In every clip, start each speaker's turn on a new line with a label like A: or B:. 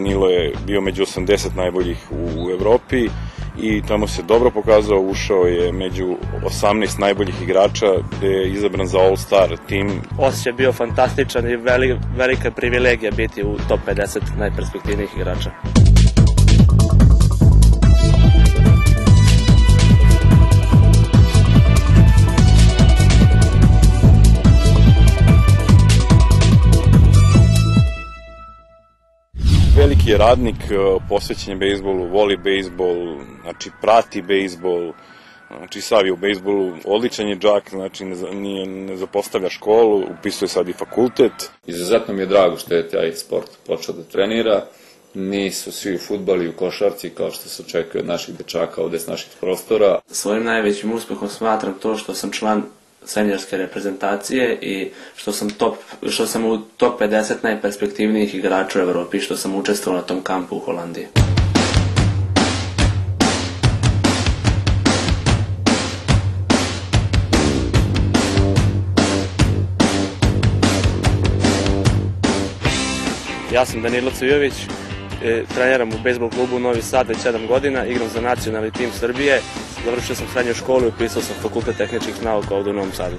A: Danilo je bio među 80 najboljih u Evropi i tamo se dobro pokazao, ušao je među 18 najboljih igrača gde je izabran za All-Star tim.
B: Osjećaj je bio fantastičan i veli, velika privilegija biti u top 50 najperspektivnijih igrača.
A: Radnik, e, posvećen je bejsbolu, voli bejsbol, znači prati bejsbol, znači sav je u bejsbolu, odličan je džak, znači ne, nije, ne zapostavlja školu, upisuje sad i fakultet.
C: Izuzetno mi je drago što je taj sport počeo da trenira, nisu svi u futbali u košarci kao što se očekuje od naših dečaka ovde s naših prostora.
B: Svojim najvećim uspehom smatram to što sam član seniorske reprezentacije i što sam, top, što sam u top 50 najperspektivnijih igrača u Evropi što sam učestvovao na tom kampu u Holandiji. Ja sam Danilo Cvijović, e, treniram u bejsbol klubu Novi Sad već 7 godina, igram za nacionalni tim Srbije, završio sam srednju školu i upisao sam fakultet tehničkih nauka ovde u Novom Sadu.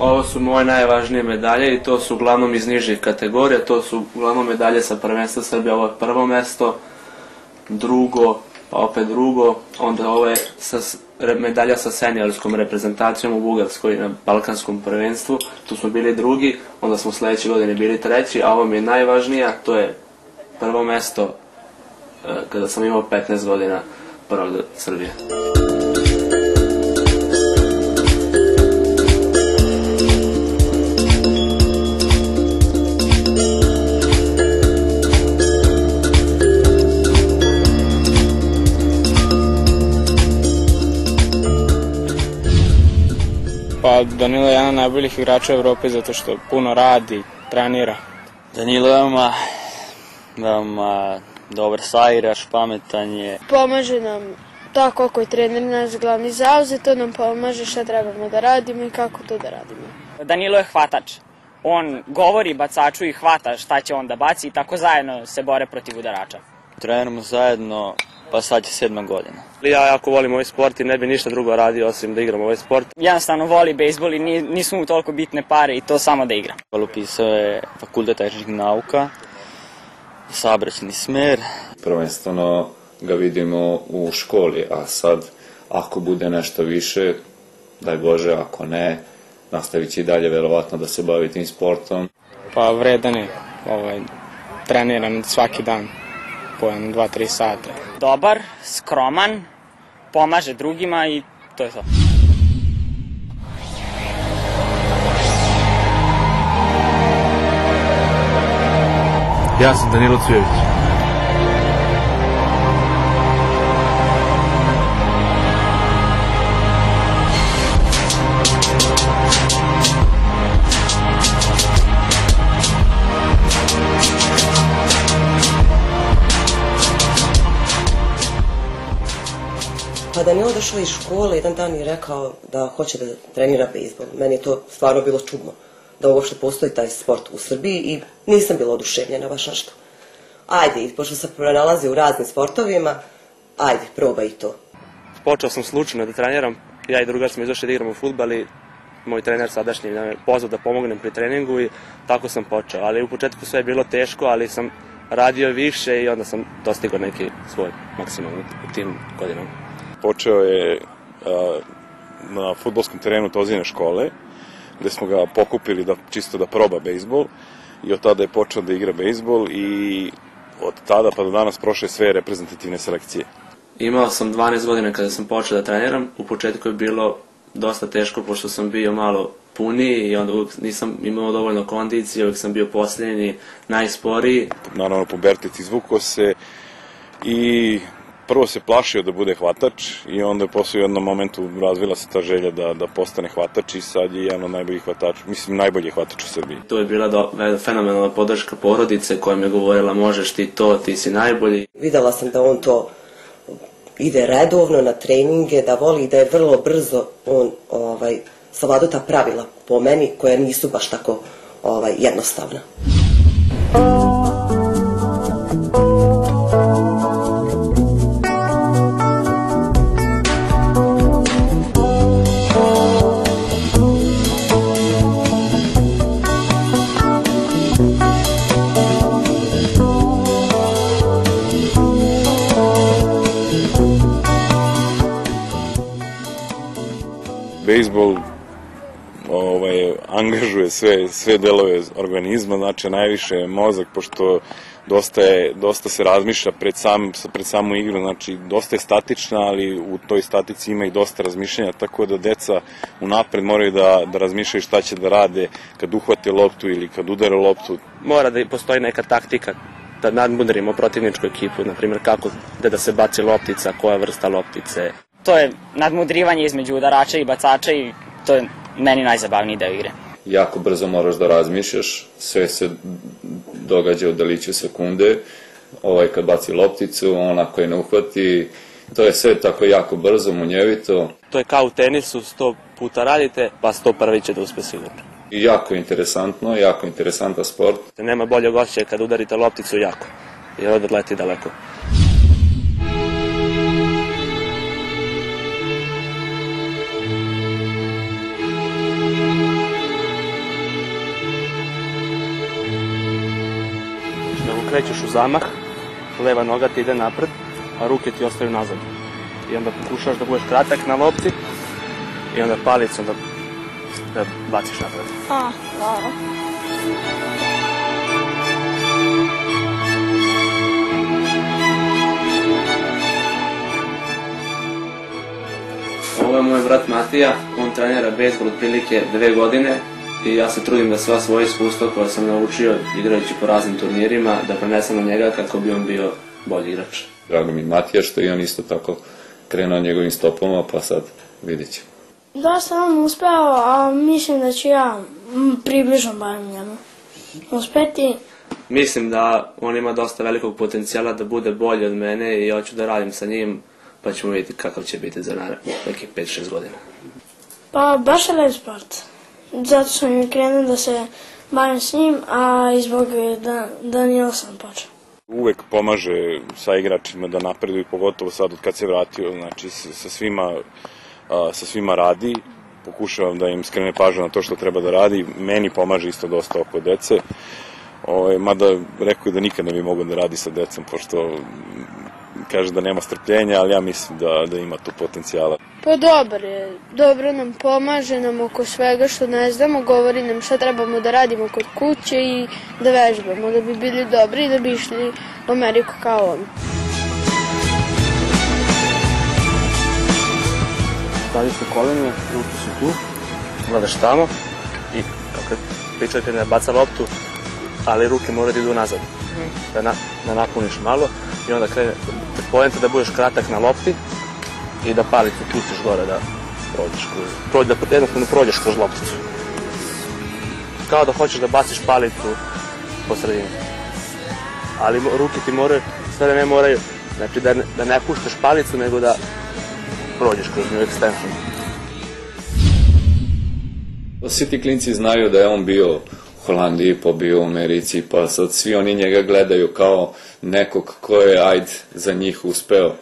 B: Ovo su moje najvažnije medalje i to su uglavnom iz nižih kategorija, to su uglavnom medalje sa prvenstva Srbije, ovo je prvo mesto, drugo, opet drugo, onda ovo je sa, medalja sa seniorskom reprezentacijom u Bugarskoj na Balkanskom prvenstvu, tu smo bili drugi, onda smo sledeće godine bili treći, a ovo mi je najvažnija, to je prvo mesto e, kada sam imao 15 godina prvog Srbije.
D: Pa Danilo je jedan od najboljih igrača u Evropi zato što puno radi, trenira.
E: Danilo je veoma, veoma dobar sairaš, pametan je.
F: Pomaže nam to koliko je trener naš glavni zauzet, to nam pomaže šta trebamo da radimo i kako to da radimo.
G: Danilo je hvatač. On govori bacaču i hvata šta će on da baci i tako zajedno se bore protiv udarača.
E: Treniramo zajedno pa sad će sedma godina.
B: Ja jako volim ovaj sport i ne bi ništa drugo radio osim da igram ovaj sport.
G: Jednostavno voli bejsbol i nisu mu toliko bitne pare i to samo da igra.
E: Upisao je fakultet tehničkih nauka, sabraćni smer.
C: Prvenstveno ga vidimo u školi, a sad ako bude nešto više, daj Bože, ako ne, nastavit će i dalje verovatno da se bavi tim sportom.
D: Pa vredan je, ovaj, treniran svaki dan по 2-3 сата.
G: Добар, скроман, помаже другима и тоа е тоа.
H: Јас сум Данило Цујевиќ.
I: Pa Danilo došao iz škole, jedan dan je rekao da hoće da trenira bejsbol. Meni je to stvarno bilo čudno da uopšte postoji taj sport u Srbiji i nisam bila oduševljena baš nešto. Ajde, pošto se pronalazi u raznim sportovima, ajde, probaj i to.
B: Počeo sam slučajno da treniram, ja i drugar smo izašli da igramo futbal i moj trener sadašnji me pozvao da pomognem pri treningu i tako sam počeo. Ali u početku sve je bilo teško, ali sam radio više i onda sam dostigao neki svoj maksimum u tim godinama.
A: Počeo je a, na futbolskom terenu Tozine škole, gde smo ga pokupili da, čisto da proba bejsbol i od tada je počeo da igra bejsbol i od tada pa do danas prošle sve reprezentativne selekcije.
B: Imao sam 12 godina kada sam počeo da treniram, u početku je bilo dosta teško pošto sam bio malo puniji i onda nisam imao dovoljno kondicije, uvijek sam bio posljednji, najsporiji.
A: Naravno, pubertet izvukao se i prvo se plašio da bude hvatač i onda je posle u jednom momentu razvila se ta želja da, da postane hvatač i sad je jedan od najboljih hvatača, mislim najbolji hvatač u Srbiji.
B: To je bila do, fenomenalna podrška porodice koja mi je govorila možeš ti to, ti si najbolji.
I: Videla sam da on to ide redovno na treninge, da voli i da je vrlo brzo on ovaj, savladao ta pravila po meni koja nisu baš tako ovaj, jednostavna.
A: Bejsbol ovaj, angažuje sve, sve delove organizma, znači najviše mozak, pošto dosta, je, dosta se razmišlja pred, sam, pred samu igru, znači dosta je statična, ali u toj statici ima i dosta razmišljanja, tako da deca unapred moraju da, da razmišljaju šta će da rade kad uhvate loptu ili kad udare loptu.
B: Mora da postoji neka taktika da nadmudrimo protivničku ekipu, na primjer kako gde da se baci loptica, koja vrsta loptice.
G: To je nadmudrivanje između udarača i bacača i to je meni najzabavniji deo igre.
C: Jako brzo moraš da razmišljaš, sve se događa u deliću sekunde, ovaj kad baci lopticu, ona koja ne uhvati, to je sve tako jako brzo, munjevito.
B: To je kao u tenisu, sto puta radite, pa sto prvi će da uspe sigurno.
C: I jako interesantno, jako interesantan sport.
B: Nema boljeg osjećaja kad udarite lopticu jako, jer onda leti daleko. Krećeš u zamah, leva noga ti ide napred, a ruke ti ostaju nazad. I onda pokušaš da budeš kratak na lopti i onda palicom da, da baciš napred.
F: A, hvala.
B: Ovo je moj brat Matija, on trenira bejsbol otprilike dve godine i ja se trudim da sva svoje iskustva koje sam naučio igrajući po raznim turnirima da prenesem na njega kako bi on bio bolji igrač.
C: Drago mi Matija što i on isto tako krenuo njegovim stopama, pa sad vidit ćemo.
J: Dosta nam uspeo, a mislim da ću ja približno barem njemu uspeti.
B: Mislim da on ima dosta velikog potencijala da bude bolji od mene i hoću da radim sa njim, pa ćemo vidjeti kakav će biti za nekih 5-6 godina.
J: Pa baš je lep sport. Zato sam i krenuo da se bavim s njim, a i zbog da, Danila sam počeo.
A: Uvek pomaže sa igračima da napreduju, pogotovo sad od kad se vratio, znači sa svima, sa svima radi, pokušavam da im skrene pažnju na to što treba da radi, meni pomaže isto dosta oko dece, Ove, ovaj, mada rekao da nikad ne bi mogao da radi sa decom, pošto kaže da nema strpljenja, ali ja mislim da, da ima tu potencijala.
F: Pa dobro je, dobro nam pomaže nam oko svega što ne znamo, govori nam šta trebamo da radimo kod kuće i da vežbamo, da bi bili dobri i da bi išli u Ameriku kao on.
B: Staviš na kolenu, ruke su tu, gledaš tamo i kako pričate ne baca loptu, ali ruke moraju da idu nazad. Da, na, da napuniš malo i onda krene, pojenta da budeš kratak na lopti i da palicu pustiš gore da prođeš kroz, prođe, da jednostavno prođeš kroz lopticu. Kao da hoćeš da baciš palicu po sredini. Ali ruke ti moraju, sve ne moraju, znači da ne, da ne puštaš palicu, nego da prođeš kroz nju ekstenziju.
C: Svi ti klinci znaju da je on bio Holandiji, pa bio u Americi, pa sad svi oni njega gledaju kao nekog ko je, ajde, za njih uspeo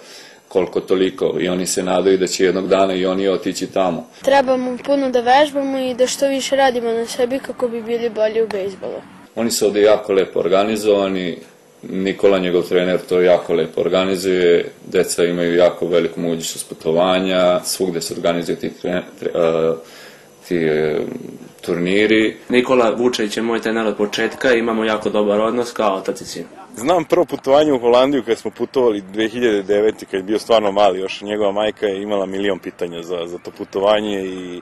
C: koliko toliko i oni se nadaju da će jednog dana i oni otići tamo.
F: Trebamo puno da vežbamo i da što više radimo na sebi kako bi bili bolji u bejsbolu.
C: Oni su ovde jako lepo organizovani, Nikola, njegov trener, to jako lepo organizuje, deca imaju jako veliku mogućnost putovanja, svugde se organizuju ti, tre, tre, uh, ti uh, turniri.
B: Nikola Vučević je moj trener od početka, imamo jako dobar odnos kao otac i sin.
A: Znam prvo putovanje u Holandiju kad smo putovali 2009. kad je bio stvarno mali, još njegova majka je imala milion pitanja za, za to putovanje i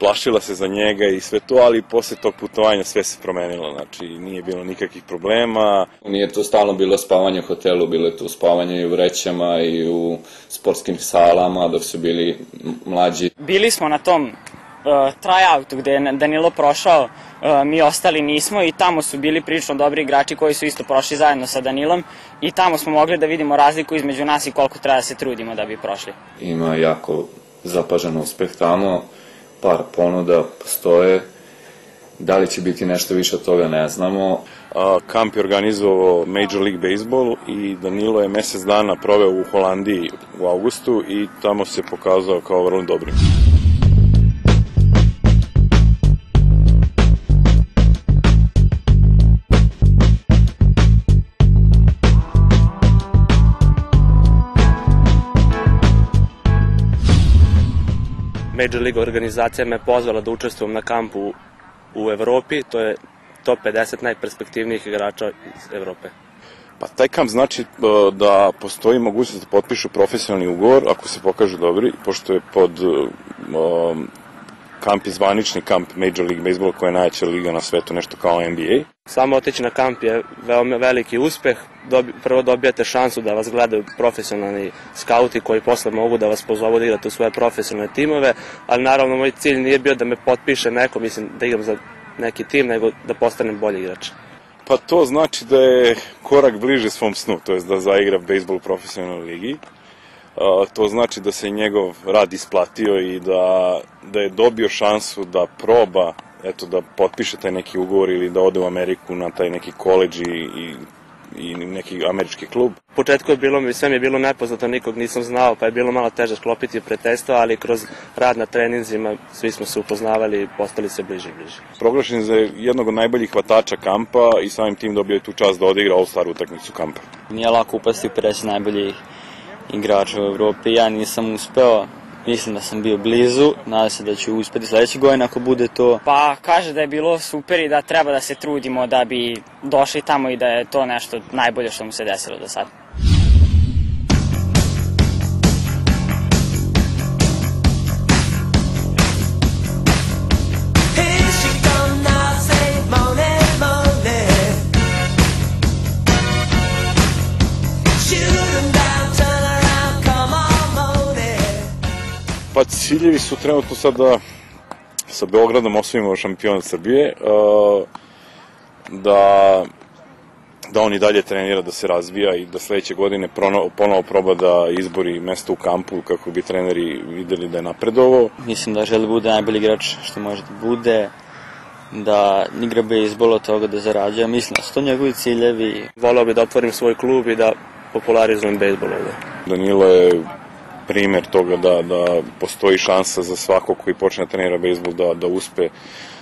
A: plašila se za njega i sve to, ali posle tog putovanja sve se promenilo, znači nije bilo nikakvih problema.
C: Nije to stalno bilo spavanje u hotelu, bilo je tu spavanje i u vrećama i u sportskim salama dok su bili mlađi.
G: Bili smo na tom uh, tryoutu gde je Danilo prošao, uh, mi ostali nismo i tamo su bili prilično dobri igrači koji su isto prošli zajedno sa Danilom i tamo smo mogli da vidimo razliku između nas i koliko treba da se trudimo da bi prošli.
C: Ima jako zapažan uspeh tamo, par ponuda postoje, da li će biti nešto više od toga ne znamo.
A: Kamp je organizovao Major League Baseball i Danilo je mesec dana proveo u Holandiji u augustu i tamo se pokazao kao vrlo dobrim.
B: Major League organizacija me pozvala da učestvujem na kampu u Evropi, to je top 50 najperspektivnijih igrača iz Evrope.
A: Pa taj kamp znači uh, da postoji mogućnost da potpišu profesionalni ugovor ako se pokažu dobri, pošto je pod um, kamp je zvanični kamp Major League Baseball koja je najjača liga na svetu, nešto kao NBA.
B: Samo otići na kamp je veoma veliki uspeh. Dobi, prvo dobijate šansu da vas gledaju profesionalni skauti koji posle mogu da vas pozovu da igrate u svoje profesionalne timove, ali naravno moj cilj nije bio da me potpiše neko, mislim da igram za neki tim, nego da postanem bolji igrač.
A: Pa to znači da je korak bliže svom snu, to je da zaigra bejsbol u profesionalnoj ligi. To znači da se njegov rad isplatio i da, da je dobio šansu da proba eto da potpiše taj neki ugovor ili da ode u Ameriku na taj neki koleđ i, i i neki američki klub.
B: U početku je bilo mi sve mi je bilo nepoznato, nikog nisam znao, pa je bilo malo teže sklopiti pretesto, ali kroz rad na treninzima svi smo se upoznavali i postali se bliže i bliže.
A: Proglašen za jednog od najboljih hvatača kampa i samim tim dobio je tu čast da odigra All-Star utakmicu kampa.
E: Nije lako upasti u 50 najboljih igrača u Evropi. Ja nisam uspeo, mislim da sam bio blizu, nadam se da ću uspeti sledeće godine ako bude to.
G: Pa kaže da je bilo super i da treba da se trudimo da bi došli tamo i da je to nešto najbolje što mu se desilo do sada.
A: Pa ciljevi su trenutno sad da sa Beogradom osvojimo šampion Srbije, da da on i dalje trenira, da se razvija i da sledeće godine ponovo, ponovo proba da izbori mesto u kampu kako bi treneri videli da je napredovo.
E: Mislim da želi da bude najbolji igrač što može da bude, da igra bejsbol od toga da zarađuje. Mislim da su to njegovi ciljevi.
B: Voleo bi da otvorim svoj klub i da popularizujem bejsbol ovde.
A: Danilo je primer toga da, da postoji šansa za svako koji počne da trenira bejsbol da, da uspe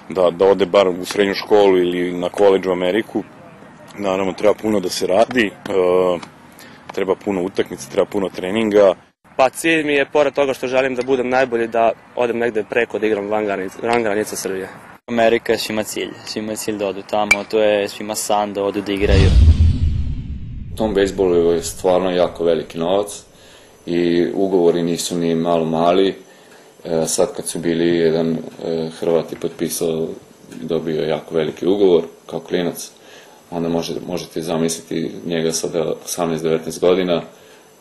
A: da, da ode bar u srednju školu ili na koleđ u Ameriku. Naravno, treba puno da se radi, e, treba puno utakmica, treba puno treninga.
B: Pa cilj mi je, pored toga što želim da budem najbolji, da odem negde preko da igram van granica, van granica Srbije.
E: Amerika je svima cilj, svima je cilj da odu tamo, to je svima san da odu da igraju.
C: U tom bejsbolu je stvarno jako veliki novac i ugovori nisu ni malo mali. E, sad kad su bili, jedan e, Hrvat je potpisao dobio jako veliki ugovor kao klinac, onda može, možete zamisliti njega sada 18-19 godina,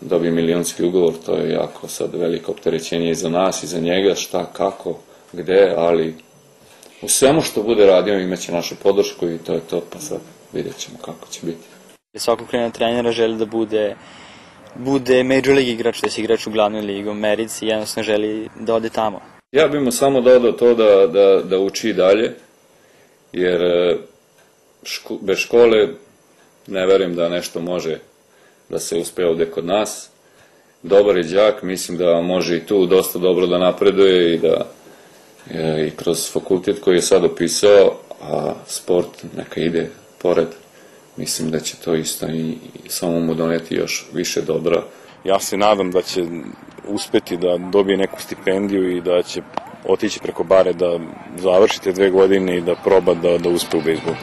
C: dobije milionski ugovor, to je jako sad veliko opterećenje i za nas i za njega, šta, kako, gde, ali u svemu što bude radio imaće našu podršku i to je to, pa sad vidjet ćemo kako će biti.
E: Svakog klina trenera želi da bude bude Major League igrač, da se igrač u glavnoj ligi u Americi i jednostavno želi da ode tamo.
C: Ja bih mu samo dodao to da, da, da uči dalje, jer e, ško, bez škole ne verujem da nešto može da se uspe ovde kod nas. Dobar je đak, mislim da može i tu dosta dobro da napreduje i da e, i kroz fakultet koji je sad opisao, a sport neka ide pored mislim da će to isto i, samo mu doneti još više dobra.
A: Ja se nadam da će uspeti da dobije neku stipendiju i da će otići preko bare da završi te dve godine i da proba da, da uspe u bejsbolu.